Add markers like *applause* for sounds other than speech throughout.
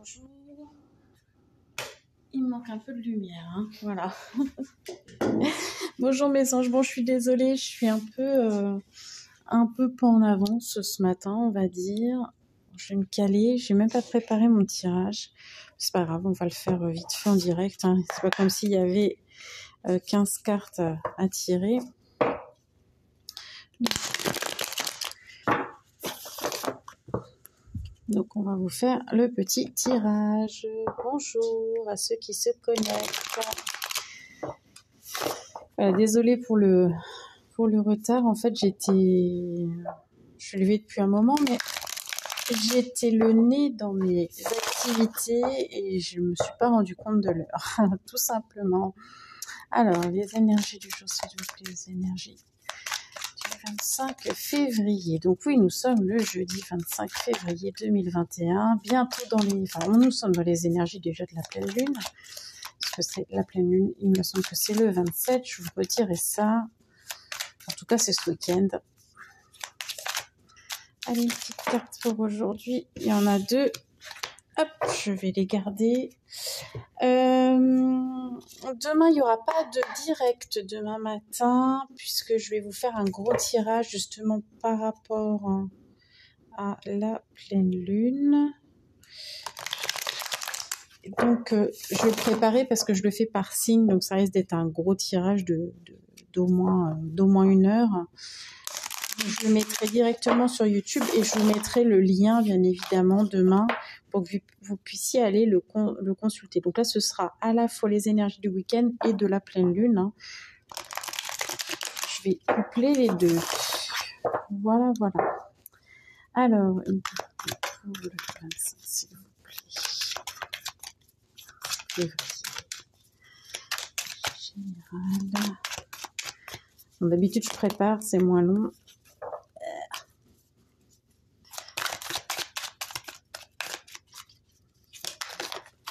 bonjour. Il me manque un peu de lumière, hein. voilà. *laughs* bonjour mes anges, bon je suis désolée, je suis un peu, euh, un peu pas en avance ce matin, on va dire. Je vais me caler, j'ai même pas préparé mon tirage. C'est pas grave, on va le faire vite fait en direct. Hein. C'est pas comme s'il y avait 15 euh, cartes à tirer. Donc on va vous faire le petit tirage. Bonjour à ceux qui se connectent. Voilà, désolée pour le, pour le retard. En fait, j'étais. Je suis levée depuis un moment, mais j'étais le nez dans mes activités et je ne me suis pas rendu compte de l'heure, *laughs* tout simplement. Alors, les énergies du jour, s'il vous plaît, les énergies 25 février. Donc oui, nous sommes le jeudi 25 février 2021, bientôt dans les... Enfin, nous sommes dans les énergies déjà de la pleine lune, parce que c'est la pleine lune, il me semble que c'est le 27, je vous retirerai ça. En tout cas, c'est ce week-end. Allez, une petite carte pour aujourd'hui. Il y en a deux. Je vais les garder. Euh, demain, il n'y aura pas de direct demain matin, puisque je vais vous faire un gros tirage justement par rapport à la pleine lune. Donc, euh, je vais le préparer parce que je le fais par signe, donc ça risque d'être un gros tirage de, d'au moins, d'au moins une heure. Je le mettrai directement sur YouTube et je vous mettrai le lien, bien évidemment, demain pour que vous puissiez aller le, consulter. Donc là, ce sera à la fois les énergies du week-end et de la pleine lune. Hein. Je vais coupler les deux. Voilà, voilà. Alors, pour le 25, s'il vous plaît. D'habitude, je prépare, c'est moins long.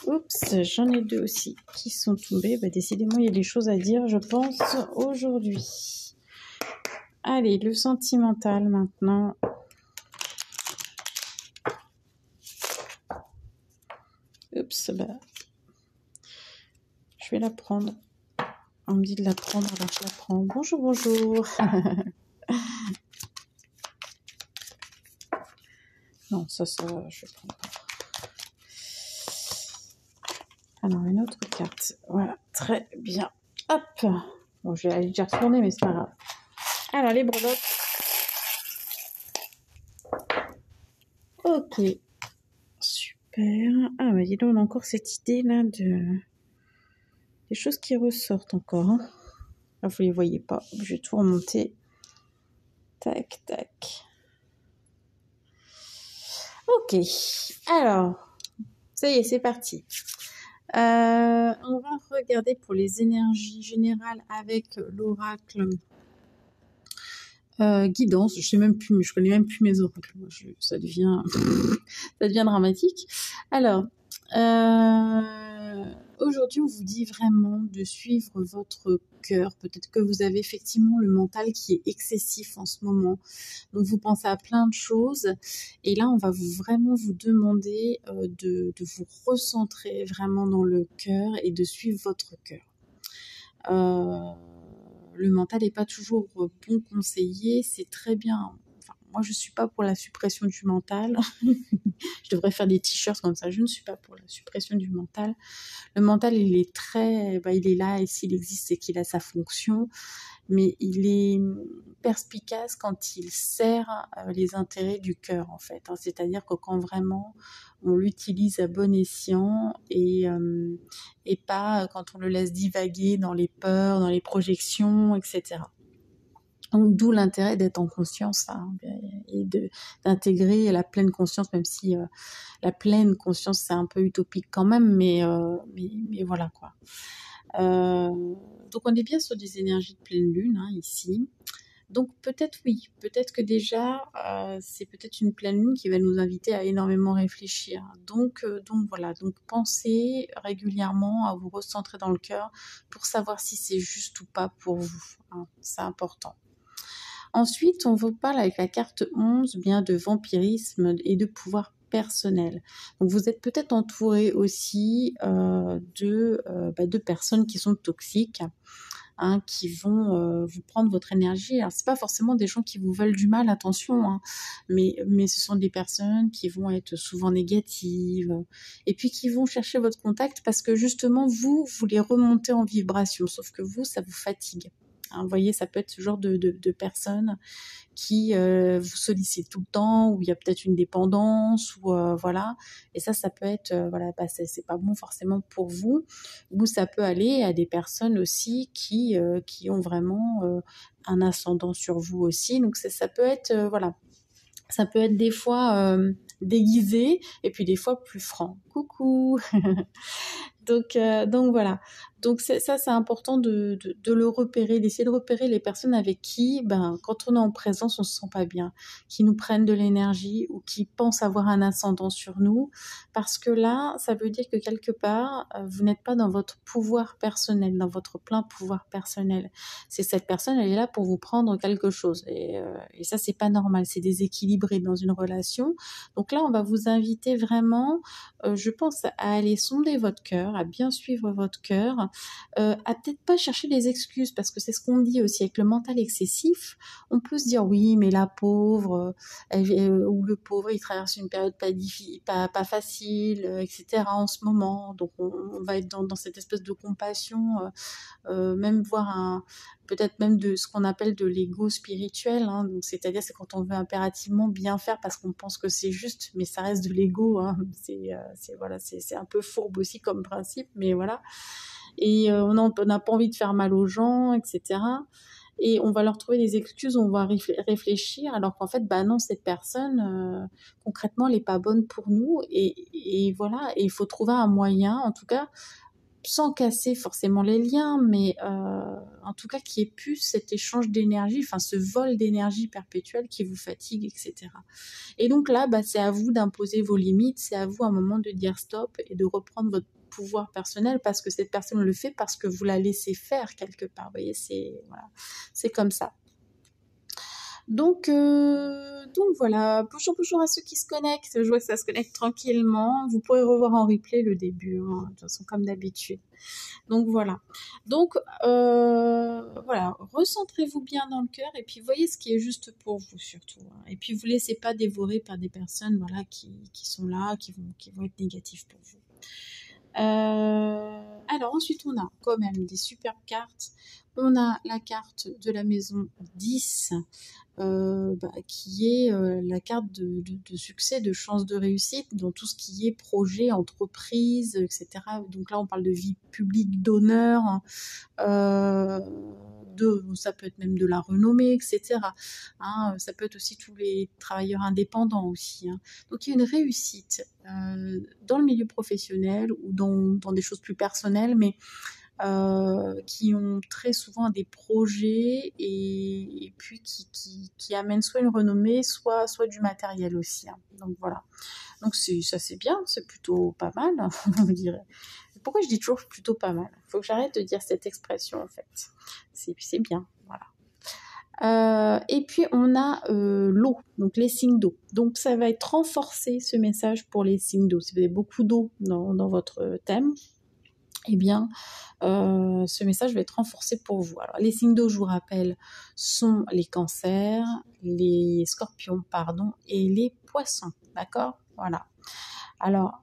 Oups, j'en ai deux aussi qui sont tombés. Bah, décidément, il y a des choses à dire, je pense, aujourd'hui. Allez, le sentimental maintenant. Oups, bah, je vais la prendre. On me dit de la prendre, alors je la prends. Bonjour, bonjour. *laughs* non, ça, ça, je prends pas. Alors, une autre carte. Voilà, très bien. Hop Bon, je vais aller déjà retourner, mais c'est pas grave. Alors, les breloques. Ok. Super. Ah, bah dis on a encore cette idée-là de... Des choses qui ressortent encore. Hein. Là, vous les voyez pas. Je vais tout remonter. Tac, tac. Ok. Alors, ça y est, c'est parti. Euh, on va regarder pour les énergies générales avec l'oracle euh, guidance. Je sais même plus, je connais même plus mes oracles. ça devient, *laughs* ça devient dramatique. Alors, euh, aujourd'hui, on vous dit vraiment de suivre votre cœur. Peut-être que vous avez effectivement le mental qui est excessif en ce moment. Donc, vous pensez à plein de choses. Et là, on va vraiment vous demander euh, de, vous recentrer vraiment dans le cœur et de suivre votre cœur. Euh, le mental n'est pas toujours bon conseiller. C'est très bien moi, je ne suis pas pour la suppression du mental. *laughs* je devrais faire des t-shirts comme ça. Je ne suis pas pour la suppression du mental. Le mental, il est très, bah, il est là et s'il existe, c'est qu'il a sa fonction. Mais il est perspicace quand il sert euh, les intérêts du cœur, en fait. Hein. C'est-à-dire que quand vraiment on l'utilise à bon escient et, euh, et pas quand on le laisse divaguer dans les peurs, dans les projections, etc. Donc, d'où l'intérêt d'être en conscience hein, et d'intégrer la pleine conscience, même si euh, la pleine conscience c'est un peu utopique quand même, mais, euh, voilà quoi. Euh, donc on est bien sur des énergies de pleine lune hein, ici. Donc peut-être oui, peut-être que déjà c'est peut-être une pleine lune qui va nous inviter à énormément réfléchir. Donc donc voilà, donc pensez régulièrement à vous recentrer dans le cœur pour savoir si c'est juste ou pas pour vous. Hein. c'est important. Ensuite, on vous parle avec la carte 11 bien de vampirisme et de pouvoir personnel. Donc vous êtes peut-être entouré aussi de, bah, de personnes qui sont toxiques. Hein, qui vont euh, vous prendre votre énergie. Alors c'est pas forcément des gens qui vous veulent du mal, attention, hein, mais mais ce sont des personnes qui vont être souvent négatives et puis qui vont chercher votre contact parce que justement vous voulez remonter en vibration, sauf que vous ça vous fatigue. Hein, vous voyez, ça peut être ce genre de, de, personnes qui euh, vous sollicitent tout le temps, où il y a peut-être une dépendance, ou euh, voilà. Et ça, ça peut être, euh, voilà, bah, c'est pas bon forcément pour vous. Ou ça peut aller à des personnes aussi qui qui ont vraiment un ascendant sur vous aussi. Donc ça, ça peut être, voilà, ça peut être des fois déguisé et puis des fois plus franc. Coucou. *laughs* donc donc voilà. Donc ça, c'est important de, le repérer, d'essayer de repérer les personnes avec qui, ben, quand on est en présence, on se sent pas bien, qui nous prennent de l'énergie ou qui pensent avoir un ascendant sur nous, parce que là, ça veut dire que quelque part, euh, vous n'êtes pas dans votre pouvoir personnel, dans votre plein pouvoir personnel. C'est cette personne, elle est là pour vous prendre quelque chose, et, euh, et ça, c'est pas normal, c'est déséquilibré dans une relation. Donc là, on va vous inviter vraiment, euh, je pense, à aller sonder votre cœur, à bien suivre votre cœur euh, à peut-être pas chercher des excuses parce que c'est ce qu'on dit aussi avec le mental excessif. On peut se dire oui, mais la pauvre euh, ou le pauvre, il traverse une période pas, pas, pas facile, euh, etc. en ce moment. Donc on, va être dans, cette espèce de compassion, même voir un peut-être même de ce qu'on appelle de l'ego spirituel. Hein. Donc c'est-à-dire c'est quand on veut impérativement bien faire parce qu'on pense que c'est juste, mais ça reste de l'ego. Hein. C'est voilà, c'est un peu fourbe aussi comme principe, mais voilà et euh, on n'a pas envie de faire mal aux gens, etc. Et on va leur trouver des excuses, on va réfléchir, alors qu'en fait, bah non, cette personne, euh, concrètement, elle n'est pas bonne pour nous. Et, voilà, et il faut trouver un moyen, en tout cas, sans casser forcément les liens, mais euh, en tout cas qui ait plus cet échange d'énergie, enfin ce vol d'énergie perpétuel qui vous fatigue, etc. Et donc là, bah, c'est à vous d'imposer vos limites, c'est à vous à un moment de dire stop et de reprendre votre pouvoir personnel parce que cette personne le fait parce que vous la laissez faire quelque part. Vous voyez, c'est voilà, c'est comme ça. Donc, euh, donc voilà, bonjour, bonjour à ceux qui se connectent. Je vois que ça se connecte tranquillement. Vous pourrez revoir en replay le début, hein, de toute façon comme d'habitude. Donc voilà. Donc euh, voilà, recentrez-vous bien dans le cœur et puis voyez ce qui est juste pour vous surtout. Hein. Et puis vous laissez pas dévorer par des personnes voilà qui, qui sont là, qui vont qui vont être négatives pour vous. Euh, alors ensuite, on a quand même des superbes cartes. On a la carte de la maison 10, euh, bah, qui est euh, la carte de, succès, de chance de réussite dans tout ce qui est projet, entreprise, etc. Donc là, on parle de vie publique, d'honneur. Euh, ça peut être même de la renommée, etc. Hein, ça peut être aussi tous les travailleurs indépendants aussi. Hein. Donc il y a une réussite euh, dans le milieu professionnel ou dans, des choses plus personnelles, mais euh, qui ont très souvent des projets et, puis qui, amènent soit une renommée, soit, soit du matériel aussi. Hein. Donc voilà. Donc ça c'est bien, c'est plutôt pas mal, *laughs* on dirait. Pourquoi je dis toujours plutôt pas mal Il faut que j'arrête de dire cette expression en fait. C'est bien, voilà. Euh, et puis on a euh, l'eau, donc les signes d'eau. Donc ça va être renforcé ce message pour les signes d'eau. Si vous avez beaucoup d'eau dans, votre thème, eh bien euh, ce message va être renforcé pour vous. Alors les signes d'eau, je vous rappelle, sont les cancers, les scorpions, pardon, et les poissons. D'accord? Voilà. Alors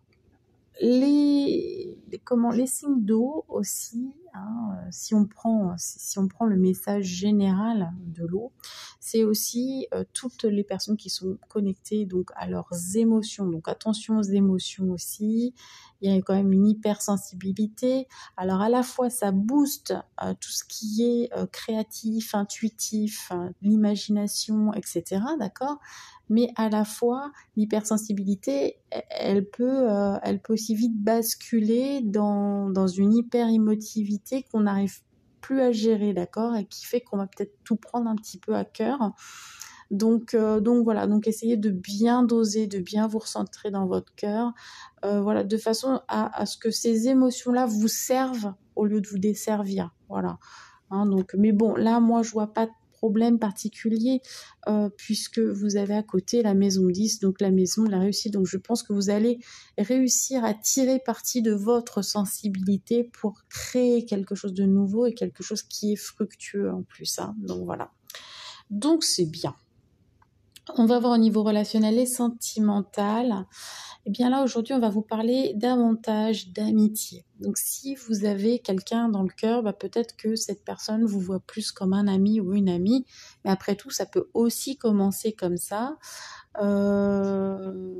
les, comment, les signes d'eau aussi, hein, euh, si, on prend, si on prend le message général de l'eau, c'est aussi euh, toutes les personnes qui sont connectées donc à leurs émotions. Donc attention aux émotions aussi. Il y a quand même une hypersensibilité. Alors à la fois ça booste euh, tout ce qui est créatif, intuitif, l'imagination, etc. D'accord? Mais à la fois l'hypersensibilité, elle peut, elle peut aussi vite basculer dans, dans une hyper-émotivité qu'on n'arrive plus à gérer, d'accord, et qui fait qu'on va peut-être tout prendre un petit peu à cœur. Donc, euh, donc voilà, donc essayez de bien doser, de bien vous recentrer dans votre cœur, euh, voilà, de façon à, ce que ces émotions-là vous servent au lieu de vous desservir, voilà. Hein, donc, mais bon, là, moi, je vois pas problème particulier euh, puisque vous avez à côté la maison 10, donc la maison de la réussite. Donc je pense que vous allez réussir à tirer parti de votre sensibilité pour créer quelque chose de nouveau et quelque chose qui est fructueux en plus. Hein. Donc voilà. Donc c'est bien. On va voir au niveau relationnel et sentimental. Eh bien là, aujourd'hui, on va vous parler davantage d'amitié. Donc si vous avez quelqu'un dans le cœur, bah, peut-être que cette personne vous voit plus comme un ami ou une amie. Mais après tout, ça peut aussi commencer comme ça. Euh,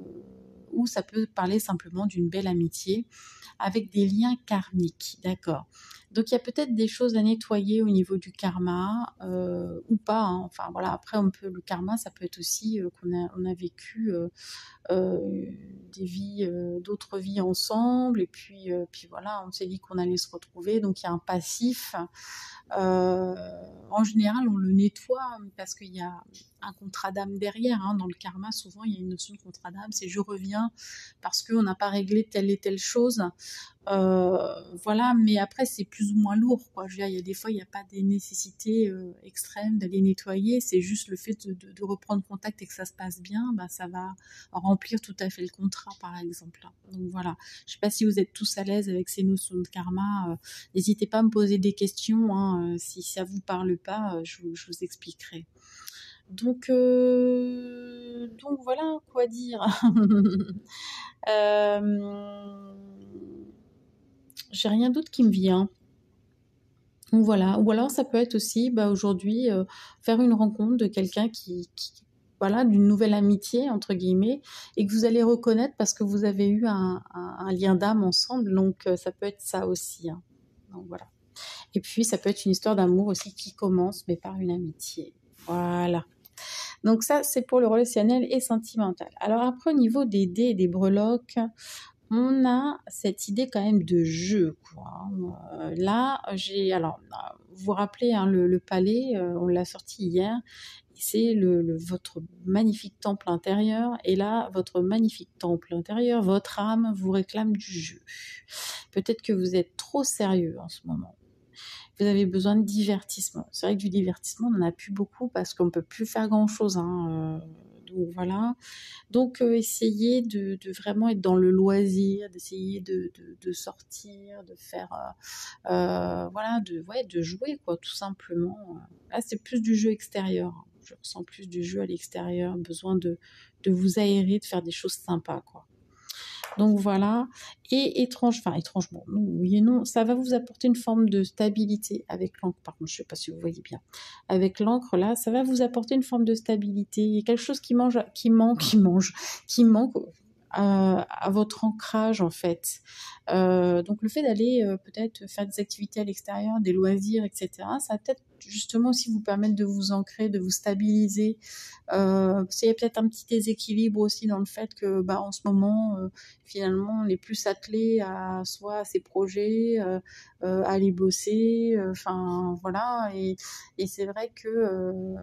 ou ça peut parler simplement d'une belle amitié avec des liens karmiques, d'accord. Donc il y a peut-être des choses à nettoyer au niveau du karma euh, ou pas. Hein. Enfin voilà, après on peut le karma, ça peut être aussi euh, qu'on a, vécu euh, des vies, d'autres vies ensemble et puis puis voilà, on s'est dit qu'on allait se retrouver. Donc il y a un passif. en général, on le nettoie parce qu'il y a un contrat d'âme derrière. Hein. Dans le karma, souvent, il y a une notion de contrat d'âme, c'est je reviens parce qu'on n'a pas réglé telle et telle chose. Euh, voilà, mais après c'est plus ou moins lourd. Quoi. Je veux dire, il y a des fois, il n'y a pas des nécessités euh, extrêmes d'aller nettoyer. C'est juste le fait de, reprendre contact et que ça se passe bien, bah, ça va remplir tout à fait le contrat, par exemple. Donc voilà. Je ne sais pas si vous êtes tous à l'aise avec ces notions de karma. Euh, n'hésitez pas à me poser des questions. Hein, si ça vous parle pas, je, je vous expliquerai. Donc, donc voilà quoi dire. *laughs* euh, j'ai rien d'autre qui me vient. Voilà. Ou alors ça peut être aussi bah, aujourd'hui euh, faire une rencontre de quelqu'un qui, voilà, d'une nouvelle amitié entre guillemets et que vous allez reconnaître parce que vous avez eu un, lien d'âme ensemble. Donc euh, ça peut être ça aussi. Hein. Donc voilà. Et puis ça peut être une histoire d'amour aussi qui commence mais par une amitié. Voilà. Donc ça, c'est pour le relationnel et sentimental. Alors après, au niveau des dés et des breloques, on a cette idée quand même de jeu. Quoi. Euh, là, j'ai alors vous vous rappelez hein, le, palais, euh, on l'a sorti hier. C'est le, votre magnifique temple intérieur. Et là, votre magnifique temple intérieur, votre âme vous réclame du jeu. Peut-être que vous êtes trop sérieux en ce moment. Vous avez besoin de divertissement. C'est vrai que du divertissement, on n'en a plus beaucoup parce qu'on ne peut plus faire grand-chose. Hein, donc voilà. Donc euh, essayez de, vraiment être dans le loisir, d'essayer de, sortir, de faire, euh, euh, voilà, de, jouer quoi, tout simplement. C'est plus du jeu extérieur. Je ressens plus du jeu à l'extérieur, besoin de, vous aérer, de faire des choses sympas. Donc voilà. Et étrange, enfin étrangement, oui et non, ça va vous apporter une forme de stabilité avec l'encre. Par contre, je ne sais pas si vous voyez bien. Avec l'encre là, ça va vous apporter une forme de stabilité. Il y a quelque chose qui mange, qui manque, qui mange, qui manque à, votre ancrage en fait. Euh, donc le fait d'aller euh, peut-être faire des activités à l'extérieur, des loisirs, etc., ça va peut-être justement aussi vous permettre de vous ancrer, de vous stabiliser. Euh, il y a peut-être un petit déséquilibre aussi dans le fait que bah, en ce moment, euh, finalement, on est plus attelé à soit à ses projets, à aller bosser, enfin voilà. Et c'est vrai que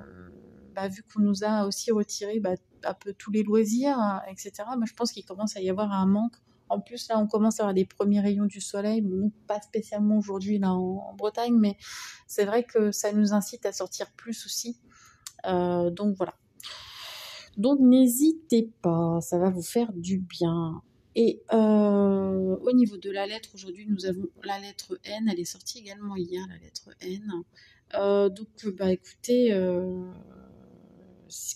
bah, vu qu'on nous a aussi retiré bah, un peu tous les loisirs, etc., bah, je pense qu'il commence à y avoir un manque. En plus, là, on commence à avoir des premiers rayons du soleil. nous, pas spécialement aujourd'hui là en, Bretagne, mais c'est vrai que ça nous incite à sortir plus aussi. Euh, donc voilà. Donc n'hésitez pas, ça va vous faire du bien. Et euh, au niveau de la lettre, aujourd'hui, nous avons la lettre N. Elle est sortie également hier, la lettre N. Euh, donc, bah écoutez,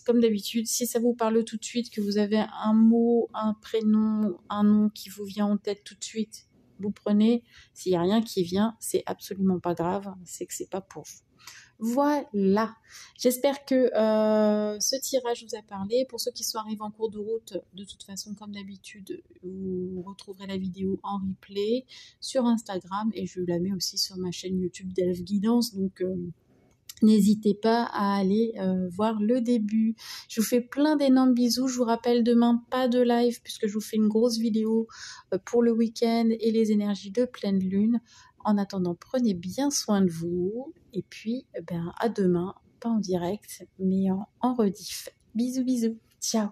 comme d'habitude, si ça vous parle tout de suite, que vous avez un mot, un prénom, un nom qui vous vient en tête tout de suite, vous prenez. S'il n'y a rien qui vient, c'est absolument pas grave, c'est que c'est pas pour vous. Voilà. J'espère que euh, ce tirage vous a parlé. Pour ceux qui sont arrivés en cours de route, de toute façon, comme d'habitude, vous retrouverez la vidéo en replay sur Instagram et je la mets aussi sur ma chaîne YouTube d'Elf Guidance. Donc, euh, N'hésitez pas à aller euh, voir le début. Je vous fais plein d'énormes bisous. Je vous rappelle demain pas de live puisque je vous fais une grosse vidéo euh, pour le week-end et les énergies de pleine lune. En attendant, prenez bien soin de vous. Et puis, eh ben, à demain, pas en direct, mais en, en rediff. Bisous, bisous. Ciao